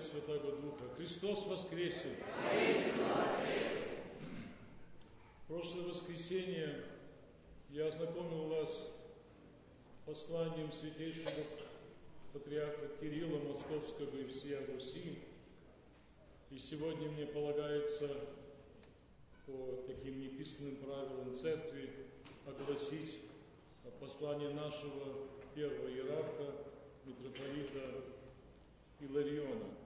Святого Духа. Христос воскресе! Прошлое воскресенье я ознакомил вас посланием святейшего патриарха Кирилла Московского и всея Руси. И сегодня мне полагается по таким неписанным правилам церкви огласить послание нашего первого иерарха, митрополита Илариона.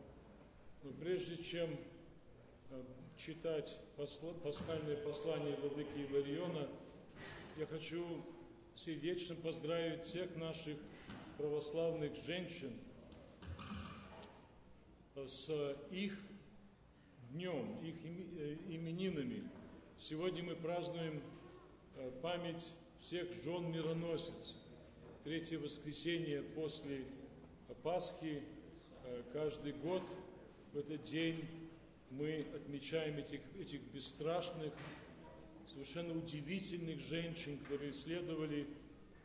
Но прежде чем э, читать пасхальное послание владыки Илариона, я хочу сердечно поздравить всех наших православных женщин с их днем, их э, именинами. Сегодня мы празднуем э, память всех жен мироносец. Третье воскресенье после Пасхи каждый год в этот день мы отмечаем этих, этих бесстрашных, совершенно удивительных женщин, которые следовали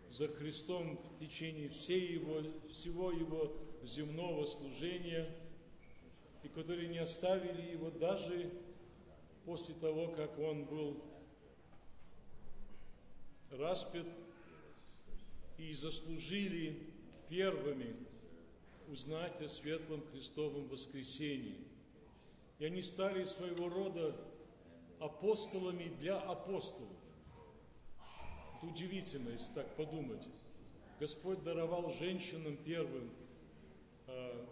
за Христом в течение всей его, всего его земного служения, и которые не оставили его даже после того, как он был распят и заслужили первыми узнать о светлом Христовом воскресении. И они стали своего рода апостолами для апостолов. Это удивительно, если так подумать. Господь даровал женщинам первым э,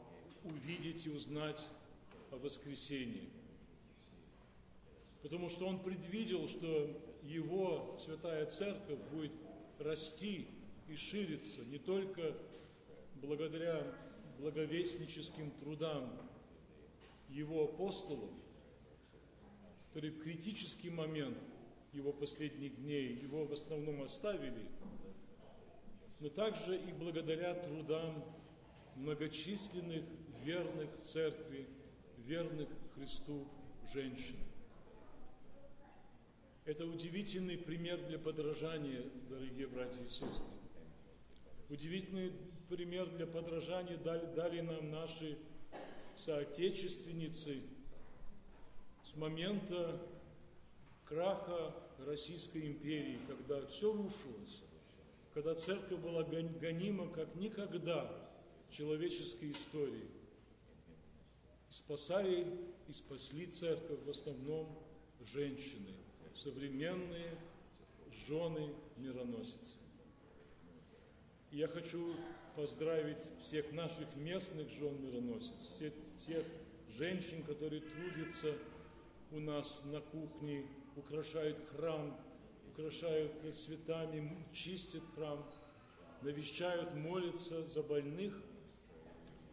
увидеть и узнать о воскресении – потому что он предвидел, что его святая церковь будет расти и шириться не только благодаря благовестническим трудам его апостолов, которые в критический момент его последних дней его в основном оставили, но также и благодаря трудам многочисленных верных церкви, верных Христу женщин. Это удивительный пример для подражания, дорогие братья и сестры. Удивительный пример для подражания дали, дали нам наши соотечественницы с момента краха Российской империи, когда все рушилось, когда церковь была гонима как никогда в человеческой истории. Спасали и спасли церковь в основном женщины – современные жены мироносицы. Я хочу поздравить всех наших местных жен мироносиц, всех тех женщин, которые трудятся у нас на кухне, украшают храм, украшают цветами, чистят храм, навещают, молятся за больных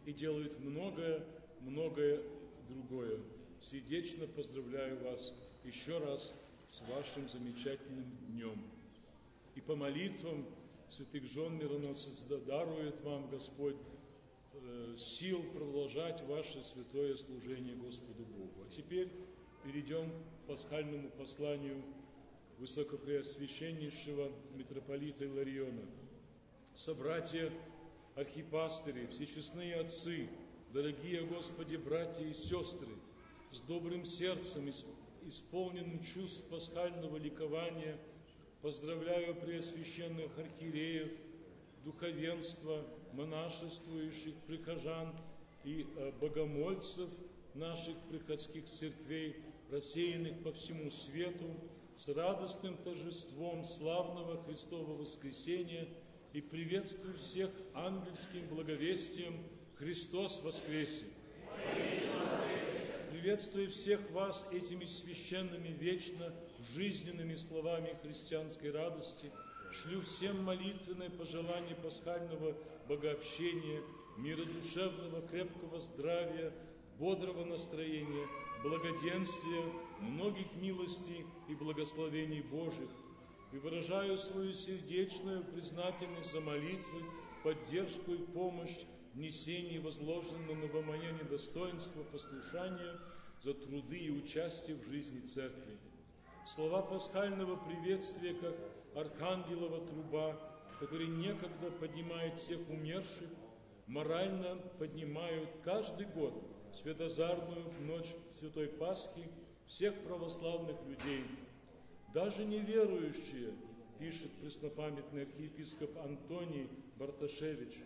и делают многое, многое другое. Сердечно поздравляю вас еще раз с вашим замечательным днем. И по молитвам святых жен мироносец дарует вам Господь э, сил продолжать ваше святое служение Господу Богу. А теперь перейдем к пасхальному посланию высокопреосвященнейшего митрополита Илариона. Собратья, архипастыри, всечестные отцы, дорогие Господи, братья и сестры, с добрым сердцем исполненным чувств пасхального ликования, поздравляю преосвященных архиереев, духовенства, монашествующих прихожан и э, богомольцев наших приходских церквей, рассеянных по всему свету, с радостным торжеством славного Христового воскресения и приветствую всех ангельским благовестием «Христос воскресе!» приветствую всех вас этими священными, вечно жизненными словами христианской радости. Шлю всем молитвенное пожелание пасхального богообщения, мира душевного, крепкого здравия, бодрого настроения, благоденствия, многих милостей и благословений Божьих. И выражаю свою сердечную признательность за молитвы, поддержку и помощь несении возложенного во мое недостоинство послушания за труды и участие в жизни Церкви. Слова пасхального приветствия, как архангелова труба, который некогда поднимает всех умерших, морально поднимают каждый год святозарную ночь Святой Пасхи всех православных людей. Даже неверующие, пишет преснопамятный архиепископ Антоний Барташевич,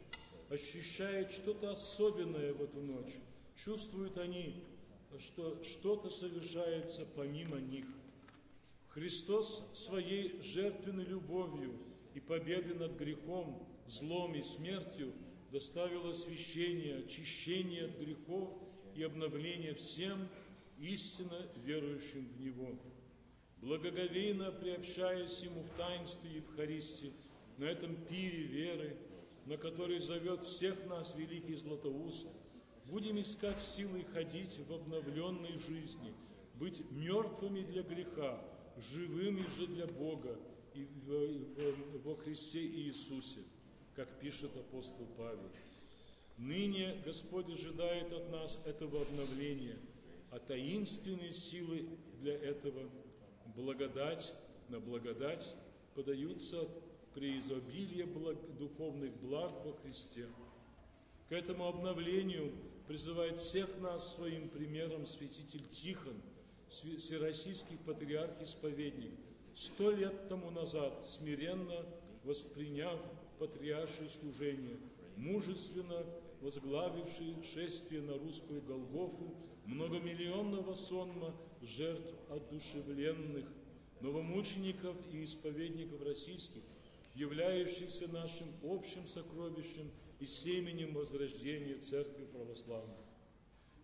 ощущает что-то особенное в эту ночь. Чувствуют они, что что-то совершается помимо них. Христос своей жертвенной любовью и победой над грехом, злом и смертью доставил освящение, очищение от грехов и обновление всем истинно верующим в Него. Благоговейно приобщаясь Ему в таинстве Евхаристии, на этом пире веры, на который зовет всех нас великий Златоуст, будем искать силы ходить в обновленной жизни, быть мертвыми для греха, живыми же для Бога и во Христе Иисусе, как пишет апостол Павел. Ныне Господь ожидает от нас этого обновления, а таинственные силы для этого благодать на благодать подаются при изобилии благ, духовных благ во Христе. К этому обновлению призывает всех нас своим примером святитель Тихон, всероссийский патриарх-исповедник, сто лет тому назад смиренно восприняв патриаршее служение, мужественно возглавивший шествие на русскую Голгофу многомиллионного сонма жертв одушевленных, новомучеников и исповедников российских, являющихся нашим общим сокровищем и семенем возрождения Церкви Православной.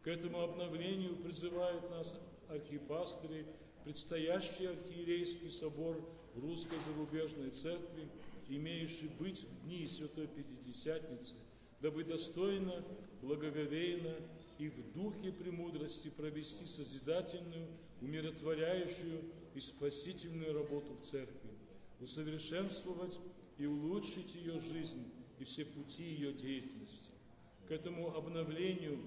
К этому обновлению призывают нас архипастыри, предстоящий архиерейский собор Русской Зарубежной Церкви, имеющий быть в дни Святой Пятидесятницы – дабы достойно, благоговейно и в духе премудрости провести созидательную, умиротворяющую и спасительную работу в церкви, усовершенствовать и улучшить ее жизнь и все пути ее деятельности. К этому обновлению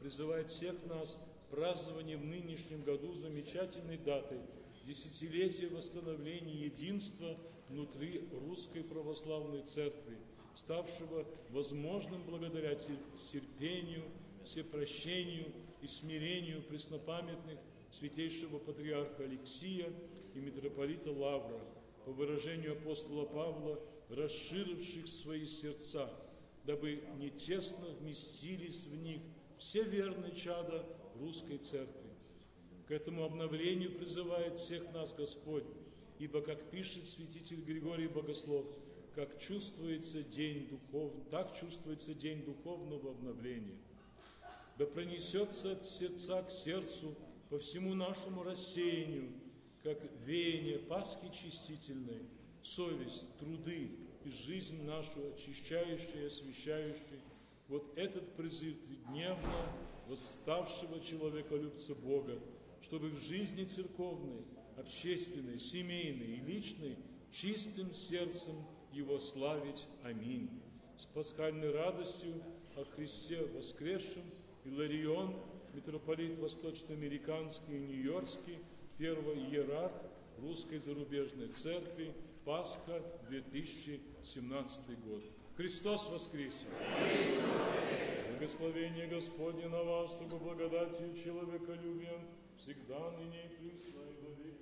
призывает всех нас празднование в нынешнем году замечательной датой десятилетия восстановления единства внутри Русской Православной Церкви – ставшего возможным благодаря терпению, всепрощению и смирению преснопамятных святейшего патриарха Алексия и митрополита Лавра, по выражению апостола Павла, расширивших свои сердца, дабы нечестно вместились в них все верные чада русской церкви. К этому обновлению призывает всех нас Господь, ибо, как пишет святитель Григорий Богослов, как чувствуется день духов, так чувствуется день духовного обновления. Да пронесется от сердца к сердцу по всему нашему рассеянию, как веяние Пасхи чистительной, совесть, труды и жизнь нашу очищающая и освящающая, вот этот призыв тридневно восставшего человеколюбца Бога, чтобы в жизни церковной, общественной, семейной и личной чистым сердцем его славить. Аминь. С пасхальной радостью о Христе воскресшем Иларион, митрополит восточноамериканский и нью-йоркский, первый иерарх Русской зарубежной церкви, Пасха 2017 год. Христос воскресе! Благословение Господне на вас, чтобы благодатью человеколюбием всегда ныне и во веки